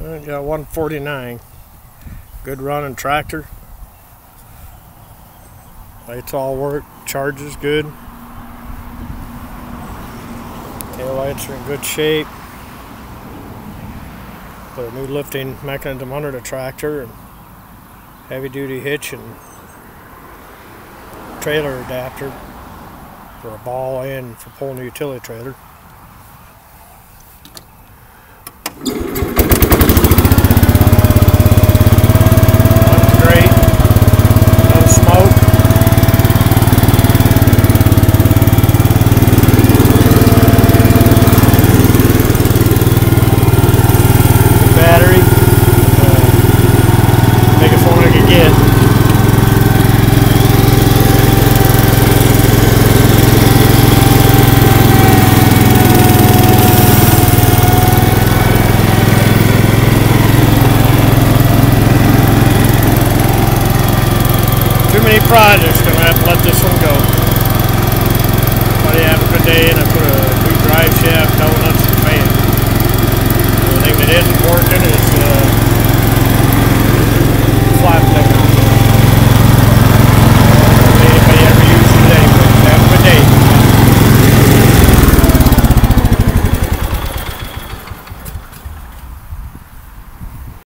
Got 149. Good running tractor. Lights all work. Charges good. Tail lights are in good shape. Put a new lifting mechanism under the tractor and heavy duty hitch and trailer adapter for a ball and for pulling the utility trailer. Too many projects, gonna have to let this one go. Everybody have a good day, and I put a new drive shaft, donuts, and fan. The thing that isn't working is